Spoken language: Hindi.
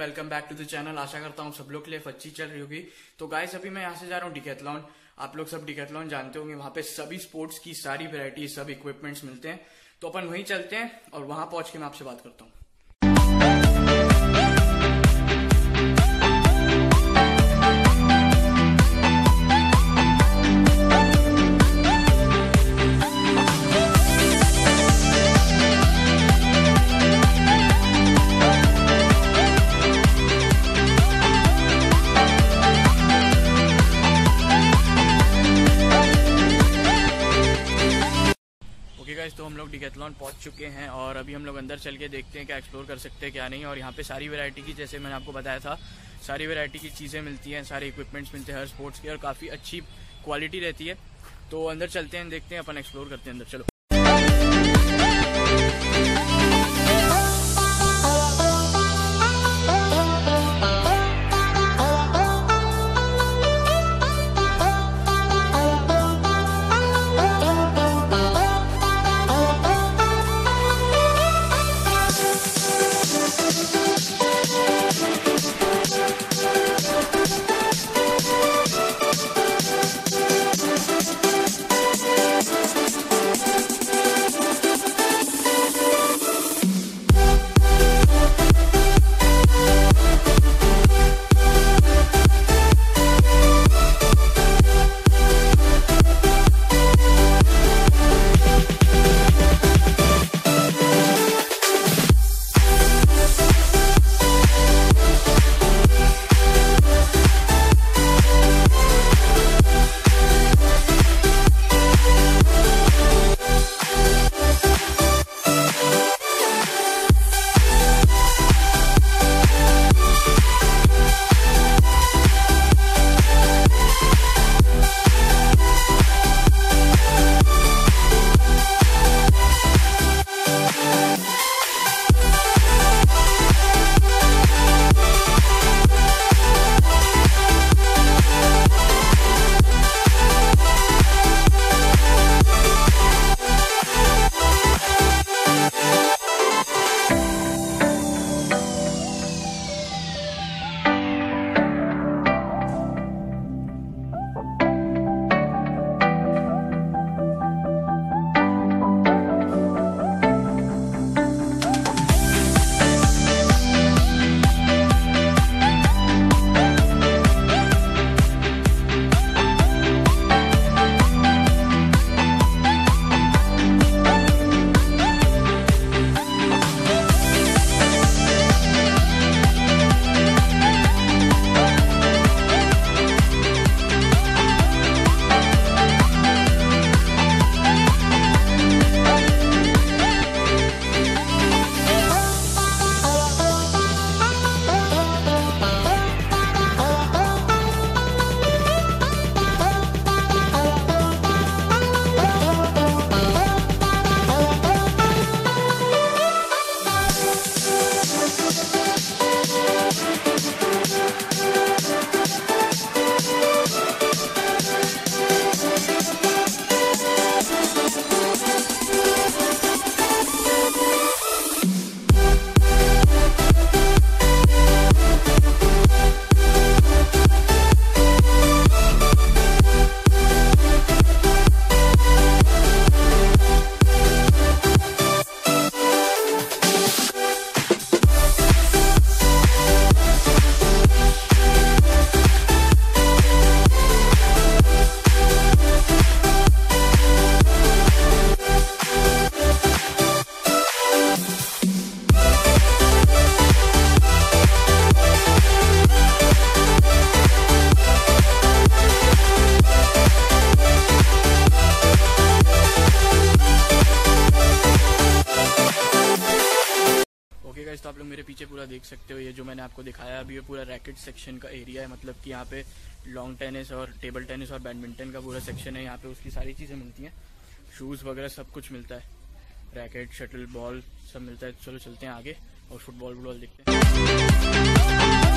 Welcome back to the channel आशा करता हूँ सब लोग के लिए अच्छी चल रही होगी। तो गाइस अभी मैं यहाँ से जा रहा हूँ डिकेथलॉन आप लोग सब डिकेथलॉन जानते होंगे, वहाँ पे सभी स्पोर्ट्स की सारी वेरायटी सब इक्विपमेंट्स मिलते हैं। तो अपन वहीं चलते हैं और वहाँ पहुँच के मैं आपसे बात करता हूँ। डिकेथलॉन पहुँच चुके हैं और अभी हम लोग अंदर चल के देखते हैं क्या एक्सप्लोर कर सकते हैं, क्या नहीं। और यहाँ पे सारी वैरायटी की, जैसे मैंने आपको बताया था, सारी वैरायटी की चीज़ें मिलती हैं, सारे इक्विपमेंट्स मिलते हैं हर स्पोर्ट्स के और काफ़ी अच्छी क्वालिटी रहती है। तो अंदर चलते हैं, देखते हैं, अपन एक्सप्लोर करते हैं, अंदर चलो। देख सकते हो, ये जो मैंने आपको दिखाया, अभी ये पूरा रैकेट सेक्शन का एरिया है मतलब कि यहाँ पे लॉन्ग टेनिस और टेबल टेनिस और बैडमिंटन का पूरा सेक्शन है, यहाँ पे उसकी सारी चीज़ें मिलती हैं। शूज़ वगैरह सब कुछ मिलता है। रैकेट शटल बॉल सब मिलता है। चलो चलते हैं आगे और फुटबॉल वुटबॉल देखते हैं।